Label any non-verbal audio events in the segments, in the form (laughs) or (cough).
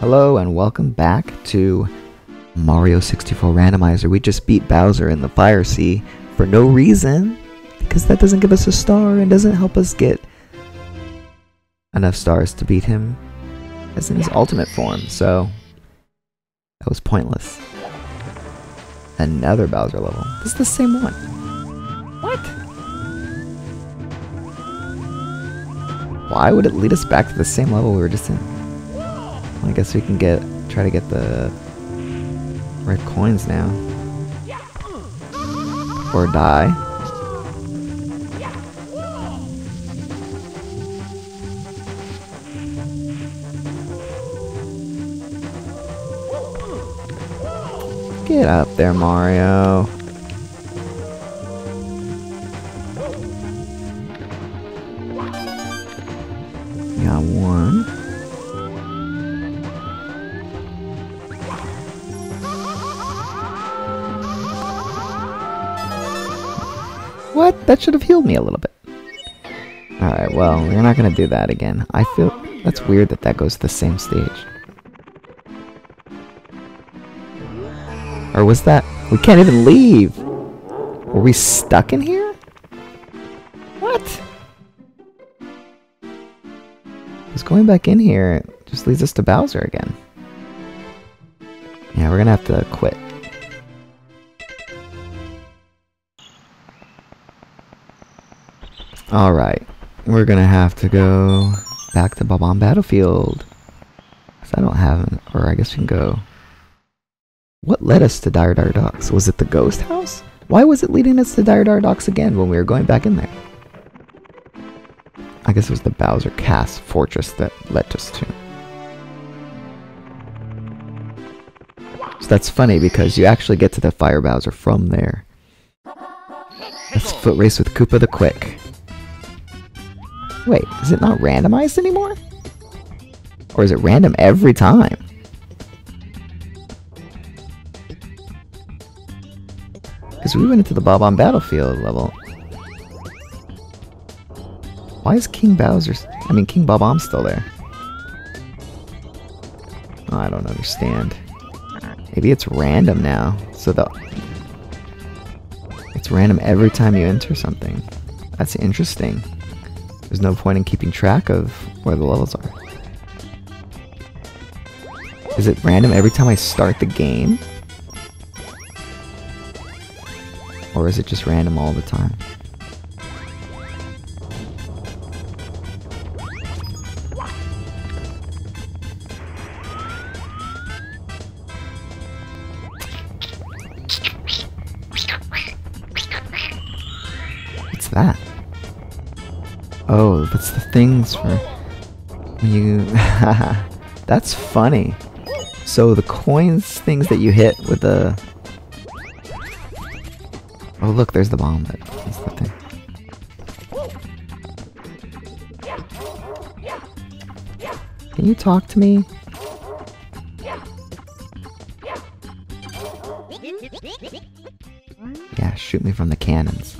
Hello and welcome back to Mario 64 Randomizer. We just beat Bowser in the Fire Sea for no reason because that doesn't give us a star and doesn't help us get enough stars to beat him as in his ultimate form. So that was pointless. Another Bowser level. This is the same one. What? Why would it lead us back to the same level we were just in? I guess we can get try to get the red coins now. Or die. Get up there, Mario. Got one. What? That should have healed me a little bit. Alright, well, we're not gonna do that again. I feel that's weird that that goes to the same stage. Or was that... We can't even leave! Were we stuck in here? What? Because going back in here just leads us to Bowser again. Yeah, we're gonna have to quit. Alright, we're gonna have to go back to Bob-omb Battlefield. Because I don't have an... Or I guess we can go... What led us to Dire Dire Docks? Was it the ghost house? Why was it leading us to Dire Dire Docks again when we were going back in there? I guess it was the Bowser Cast Fortress that led us to. So that's funny because you actually get to the Fire Bowser from there. Let's foot race with Koopa the Quick. Wait, is it not randomized anymore? Or is it random every time? Because we went into the Bob-omb Battlefield level. Why is King Bowser... I mean, King Bob-omb still there? I don't understand. Maybe it's random now. So the... It's random every time you enter something. That's interesting. There's no point in keeping track of where the levels are. Is it random every time I start the game? Or is it just random all the time? Oh, that's the things for you. (laughs) that's funny. So the coins things that you hit with the. Oh look, there's the bomb. That's the thing. Can you talk to me? Yeah, shoot me from the cannons.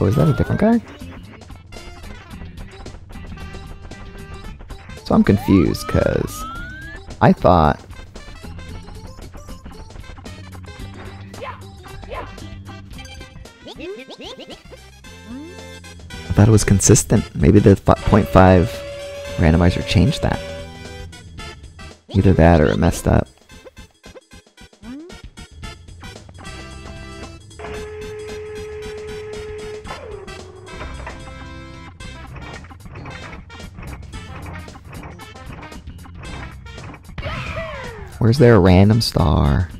Oh, is that a different guy? So I'm confused, because I thought... I thought it was consistent. Maybe the 0.5 randomizer changed that. Either that or it messed up. Where's there a random star?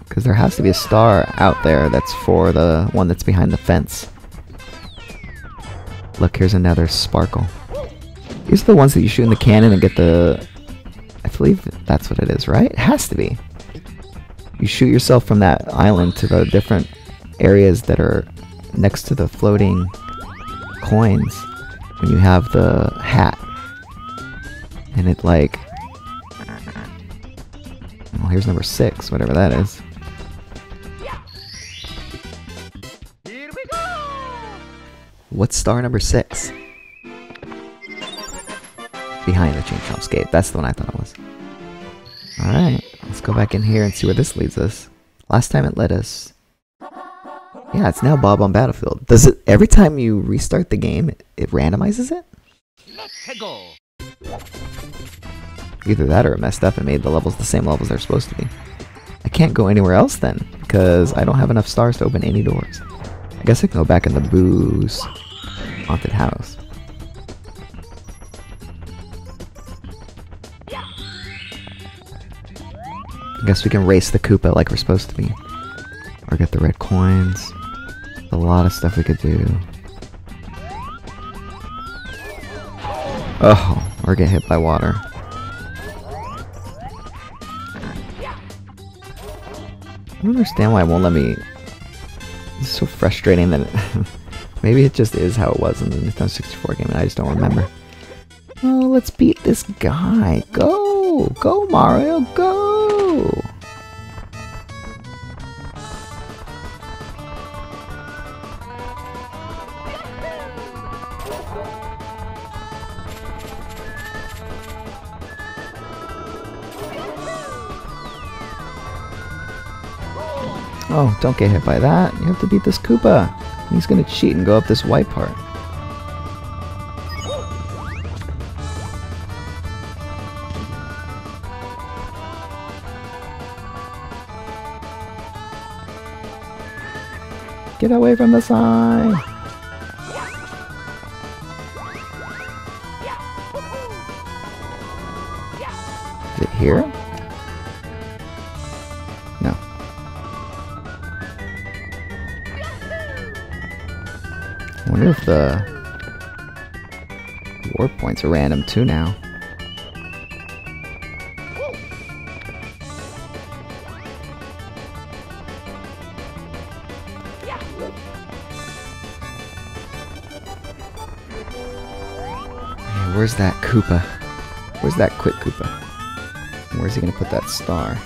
Because there has to be a star out there that's for the one that's behind the fence. Look, here's another sparkle. These are the ones that you shoot in the cannon and get the... I believe that's what it is, right? It has to be. You shoot yourself from that island to the different areas that are next to the floating coins when you have the hat. And it like well, here's number six, whatever that is. What's star number six? behind the Chain Chomp's gate. That's the one I thought it was. Alright, let's go back in here and see where this leads us. Last time it led us... Yeah, it's now Bob-omb Battlefield. Does it... Every time you restart the game, it, it randomizes it? Let's go! Either that or it messed up and made the levels the same levels they're supposed to be. I can't go anywhere else then, because I don't have enough stars to open any doors. I guess I can go back in the Boo's haunted house. I guess we can race the Koopa like we're supposed to be. Or get the red coins. a lot of stuff we could do. Oh, or get hit by water. I don't understand why it won't let me... It's so frustrating that... (laughs) Maybe it just is how it was in the Nintendo 64 game and I just don't remember. Oh, let's beat this guy. Go! Go, Mario, Oh, don't get hit by that. You have to beat this Koopa. He's gonna cheat and go up this white part. Get away from the sign! Is it here? The warp points are random too now. where's that Koopa? Where's that quick Koopa? Where's he gonna put that star?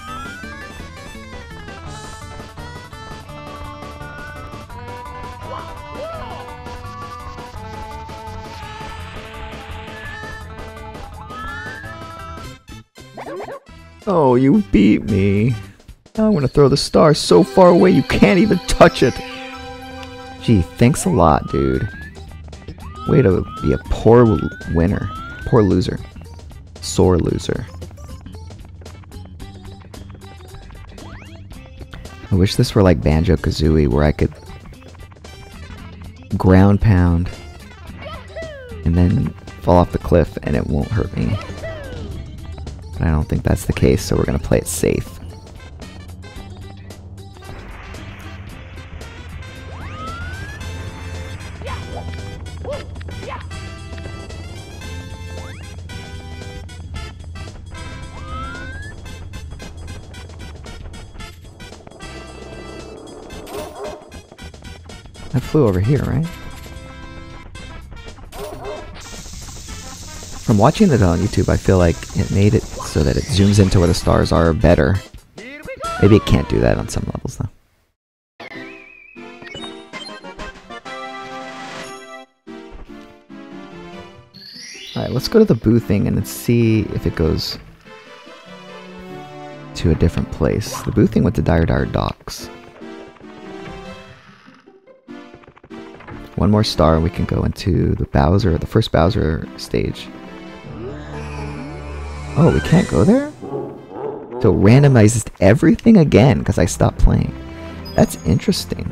Oh, you beat me. I'm gonna throw the star so far away you can't even touch it. Gee, thanks a lot, dude. Way to be a poor winner. Poor loser. Sore loser. I wish this were like Banjo-Kazooie where I could ground pound and then fall off the cliff and it won't hurt me. But I don't think that's the case, so we're going to play it safe. I flew over here, right? From watching it on YouTube, I feel like it made it so that it zooms into where the stars are better. Maybe it can't do that on some levels though. Alright, let's go to the Boo thing and see if it goes to a different place. The Boo thing went to Dire Dire Docks. One more star and we can go into the Bowser, the first Bowser stage. Oh, we can't go there? So it randomizes everything again because I stopped playing. That's interesting.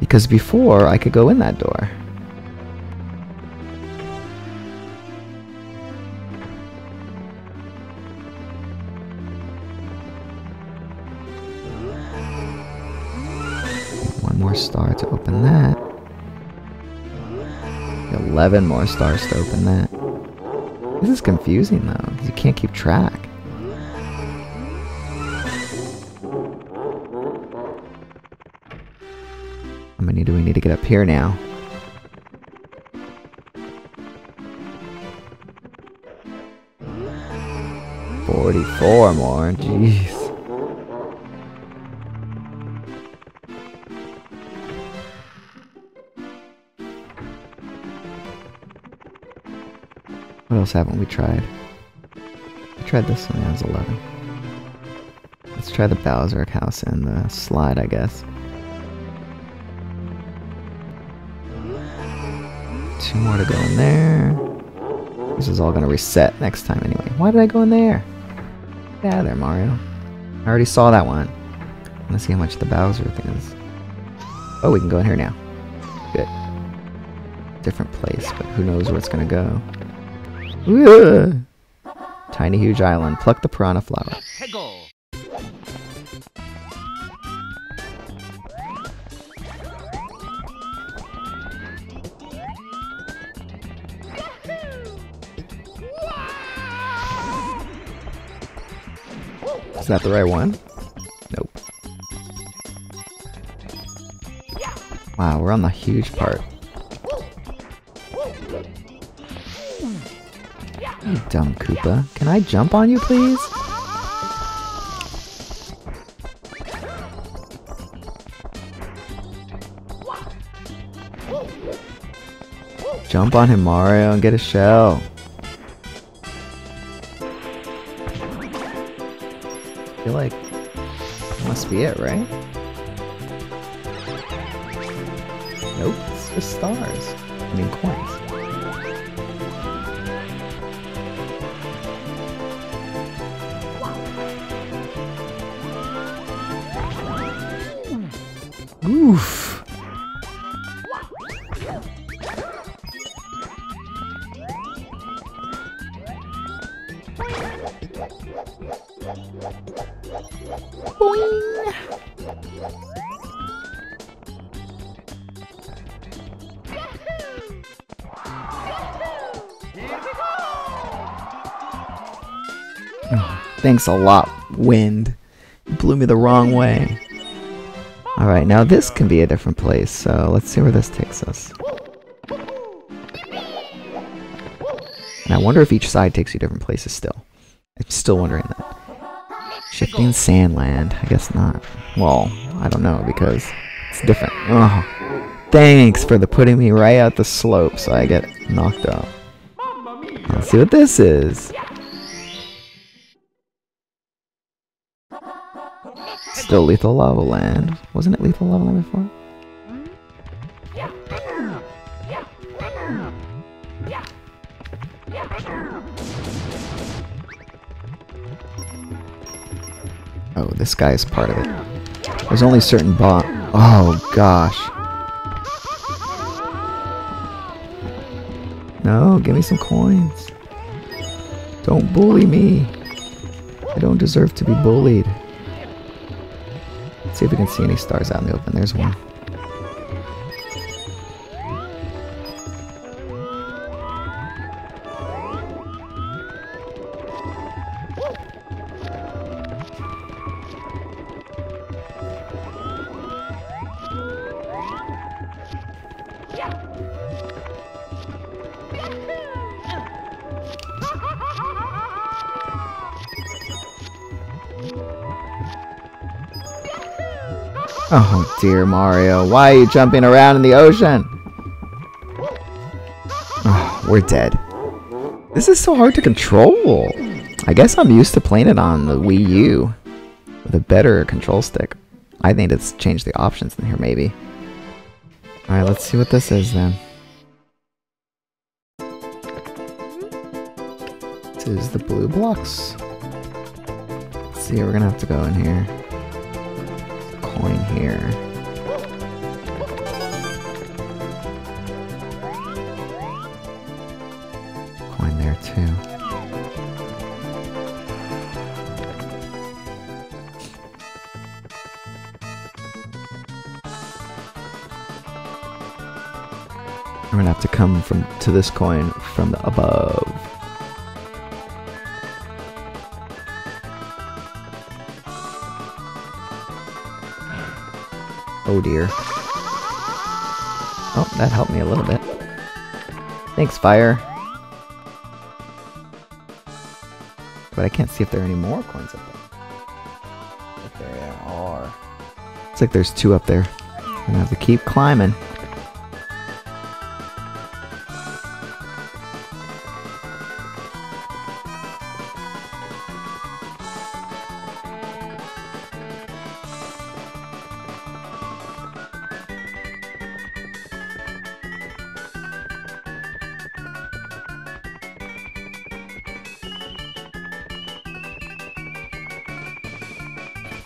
Because before, I could go in that door. One more star to open that. 11 more stars to open that. This is confusing though, because you can't keep track. How many do we need to get up here now? Forty-four more, jeez. Else haven't we tried? We tried this one, that was 11. Let's try the Bowser house and the slide, I guess. Two more to go in there. This is all gonna reset next time anyway. Why did I go in there? Get out of there, Mario. I already saw that one. Let's see how much the Bowser thing is. Oh, we can go in here now. Good. Different place, but who knows where it's gonna go. (laughs) Tiny huge island. Pluck the piranha flower. Is that the right one? Nope. Wow, we're on the huge part. You dumb Koopa. Can I jump on you, please? Jump on him, Mario, and get a shell. I feel like that must be it, right? Nope, it's just stars. Thanks a lot, wind. You blew me the wrong way. Alright, now this can be a different place, so let's see where this takes us. And I wonder if each side takes you different places still. I'm still wondering that. Shifting Sandland. I guess not. Well, I don't know because it's different. Oh, thanks for the putting me right at the slope so I get knocked out. Let's see what this is. Still Lethal Lava Land. Wasn't it Lethal Lava Land before? Oh, this guy is part of it. There's only certain bot. Oh gosh. No, give me some coins. Don't bully me. I don't deserve to be bullied. See if we can see any stars out in the open. There's one. Oh dear Mario, why are you jumping around in the ocean? Oh, we're dead. This is so hard to control. I guess I'm used to playing it on the Wii U with a better control stick. I think it's changed the options in here maybe. Alright, let's see what this is then. This is the blue blocks. Let's see, we're gonna have to go in here coin here. Coin there too. I'm gonna have to come from to this coin from the above. Oh dear. Oh, that helped me a little bit. Thanks, fire. But I can't see if there are any more coins up there. If there are. Looks like there's two up there. I'm gonna have to keep climbing.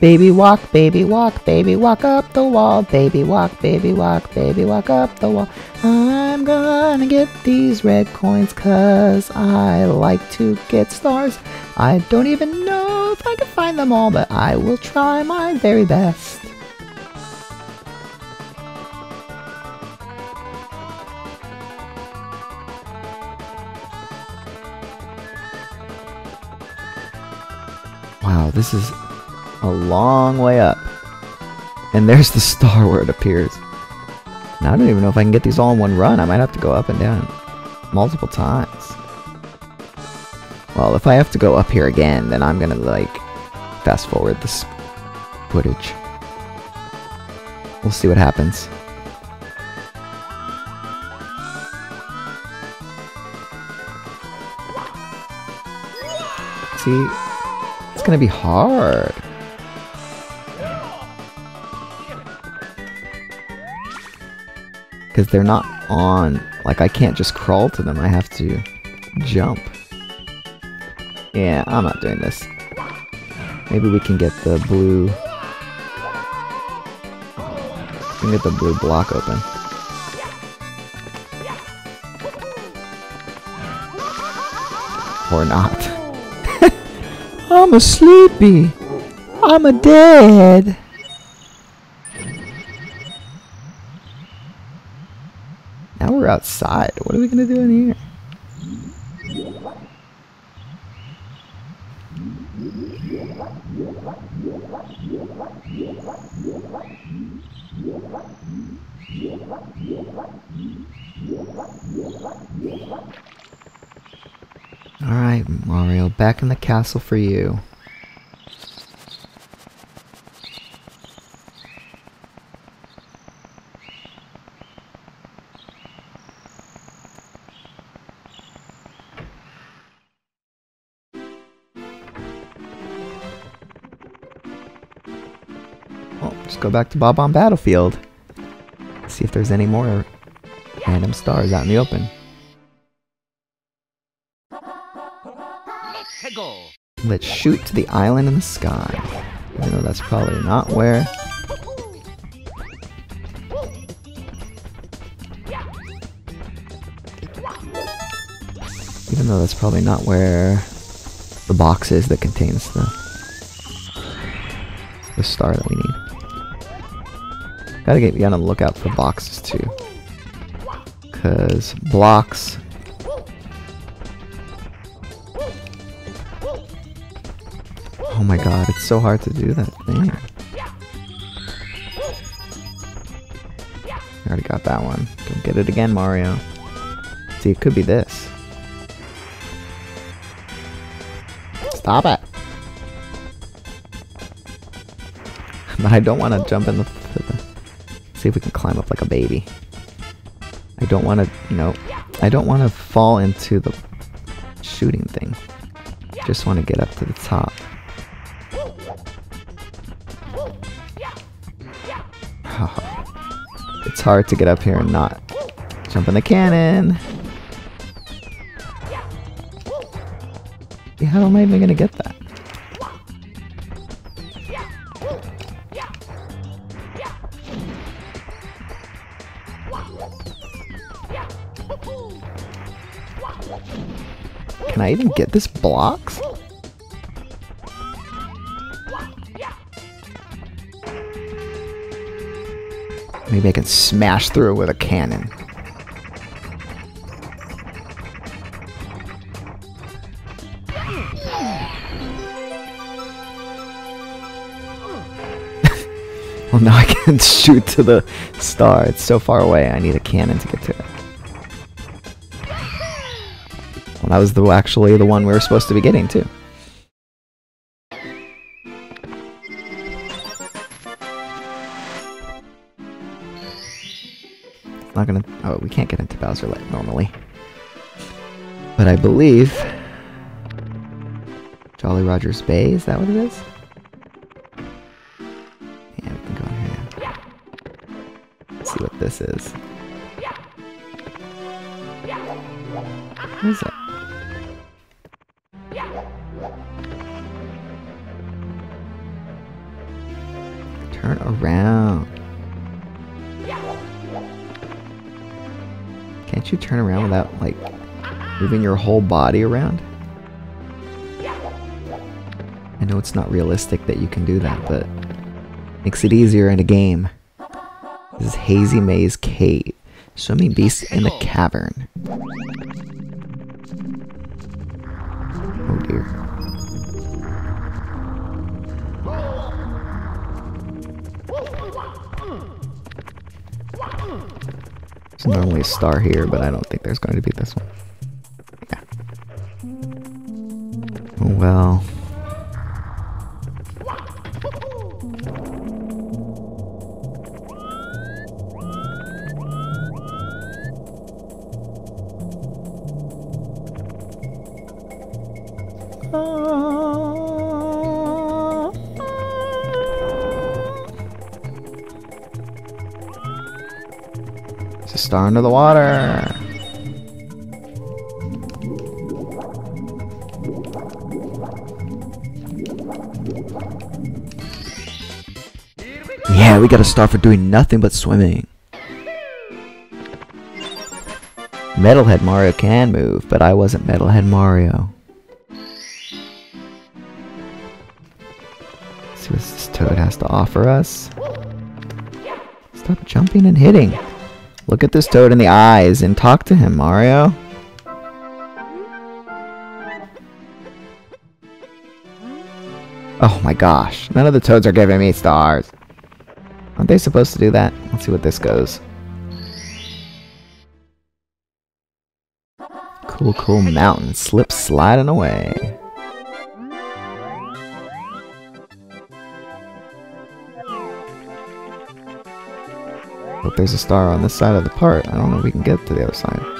Baby walk, baby walk, baby walk up the wall. Baby walk, baby walk, baby walk up the wall. I'm gonna get these red coins cause I like to get stars. I don't even know if I can find them all, but I will try my very best. Wow, this is a long way up. And there's the star where it appears. Now I don't even know if I can get these all in one run. I might have to go up and down multiple times. Well, if I have to go up here again, then I'm gonna like fast forward this footage. We'll see what happens. See, it's gonna be hard. Because they're not on, like I can't just crawl to them, I have to jump. Yeah, I'm not doing this. Maybe we can get the blue... We can get the blue block open. Or not. (laughs) I'm a sleepy. I'm a dead. Now we're outside. What are we gonna do in here? Alright, Mario, back in the castle for you. Just go back to Bob-omb Battlefield. See if there's any more random stars out in the open. Let's shoot to the island in the sky. Even though that's probably not where. Even though that's probably not where the box is that contains the the star that we need. Gotta get be on the lookout for boxes too. Cause blocks Oh my god, it's so hard to do that thing. I already got that one. Don't get it again, Mario. See, it could be this. Stop it! (laughs) But I don't want to jump in the, the... See if we can climb up like a baby. I don't want to... No. I don't want to fall into the shooting thing. Just want to get up to the top. (sighs) it's hard to get up here and not jump in the cannon. How am I even gonna get that? Can I even get this blocks? Maybe I can smash through it with a cannon. (laughs) well, now I can (laughs) shoot to the star. It's so far away, I need a cannon to get to it. That was the actually the one we were supposed to be getting, too. not gonna... Oh, we can't get into Bowser Light normally. But I believe... Jolly Rogers Bay, is that what it is? Yeah, we can go in here. Let's see what this is. What is it? You turn around without, like, moving your whole body around? I know it's not realistic that you can do that, but makes it easier in a game. This is Hazy Maze Cave. Swimming beast in the cavern. Oh dear. There's normally a star here, but I don't think there's going to be this one. Yeah. Well. It's a star under the water. Yeah, we got a star for doing nothing but swimming. Metalhead Mario can move, but I wasn't Metalhead Mario. Let's see what this toad has to offer us. Stop jumping and hitting. Look at this toad in the eyes and talk to him, Mario. Oh my gosh, none of the toads are giving me stars. Aren't they supposed to do that? Let's see what this goes. Cool, cool mountain. Slip sliding away. Hope there's a star on this side of the part. I don't know if we can get to the other side.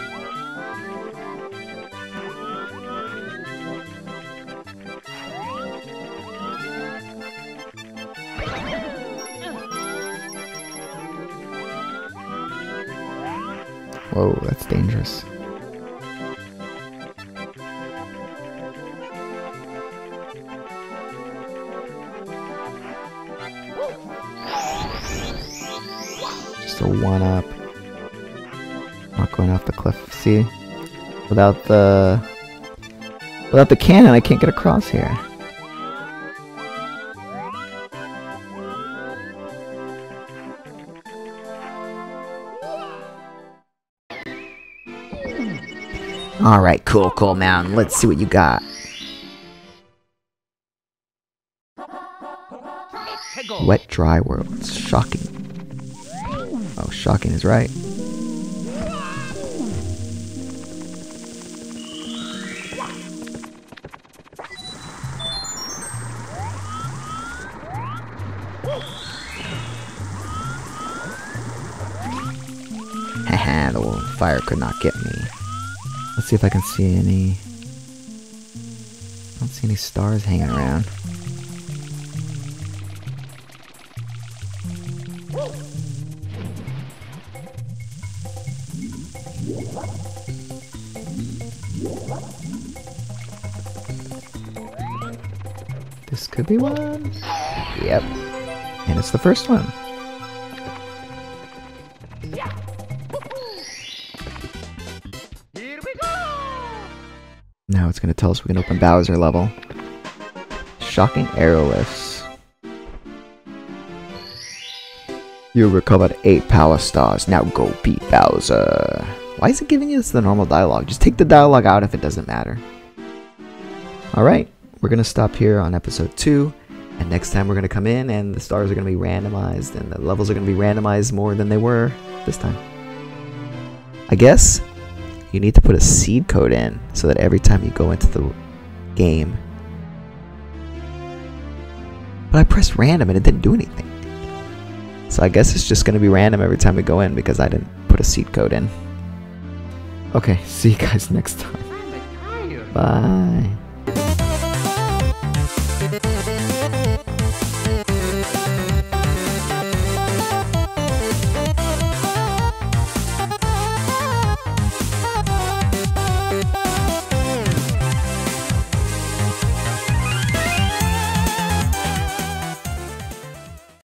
The... Without the cannon, I can't get across here. Alright, cool, cool, man. Let's see what you got. Wet, dry worlds. Shocking. Oh, shocking is right. Could not get me. Let's see if I can see any... I don't see any stars hanging around. This could be one. Yep. And it's the first one. It's going to tell us we can open Bowser level. Shocking arrow lifts. You recovered 8 power stars. Now go beat Bowser. Why is it giving us the normal dialogue? Just take the dialogue out if it doesn't matter. Alright, we're going to stop here on episode 2. And next time we're going to come in and the stars are going to be randomized and the levels are going to be randomized more than they were this time. I guess you need to put a seed code in so that every time you go into the game. But I pressed random and it didn't do anything. So I guess it's just going to be random every time we go in because I didn't put a seed code in. Okay, (laughs) see you guys next time. Bye.